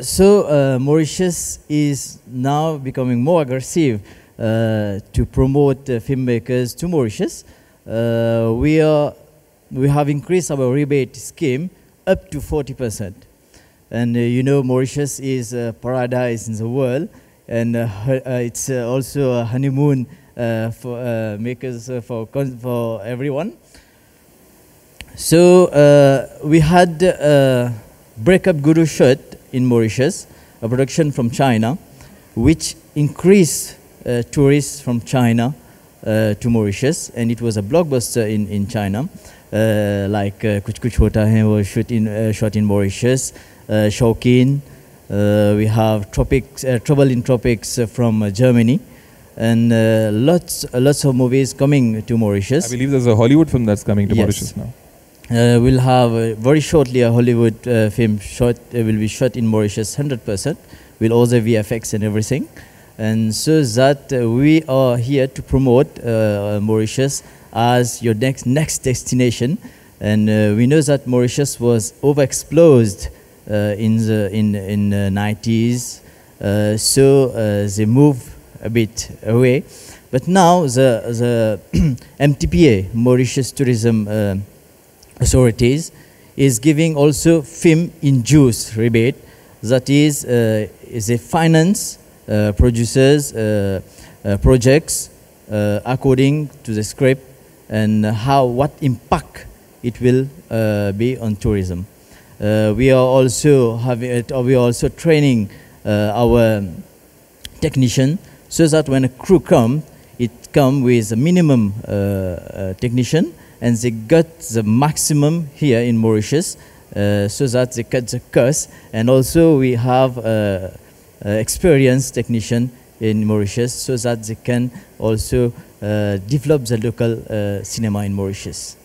so uh, Mauritius is now becoming more aggressive uh, to promote uh, filmmakers to Mauritius. Uh, we are we have increased our rebate scheme up to 40%. And uh, you know Mauritius is a paradise in the world and it's also a honeymoon for makers for for everyone. So uh, we had uh, Breakup Guru Shot in Mauritius, a production from China, which increased uh, tourists from China uh, to Mauritius, and it was a blockbuster in, in China. Uh, like uh, Kuch Kuch Hota Hai was shot in, uh, shot in Mauritius, uh, Shaukin, uh, we have Tropics, uh, Trouble in Tropics uh, from uh, Germany, and uh, lots, uh, lots of movies coming to Mauritius. I believe there's a Hollywood film that's coming to Yes. Mauritius now. Uh, we'll have uh, very shortly a Hollywood uh, film shot uh, will be shot in Mauritius 100% with all the VFX and everything. And so that uh, we are here to promote uh, Mauritius as your next next destination. And we know that Mauritius was overexposed in the in in the 90s. Uh, so they move a bit away. But now the the MTPA Mauritius Tourism authorities is giving also film induced rebate. That is uh, is a finance uh, producers uh, uh, projects uh, according to the script and how what impact it will uh, be on tourism. We are also having it, we are also training our technician so that when a crew come it come with a minimum technician and they got the maximum here in Mauritius uh, so that they cut the cost and also we have uh, uh, experienced technician in Mauritius so that they can also uh, develop the local cinema in Mauritius.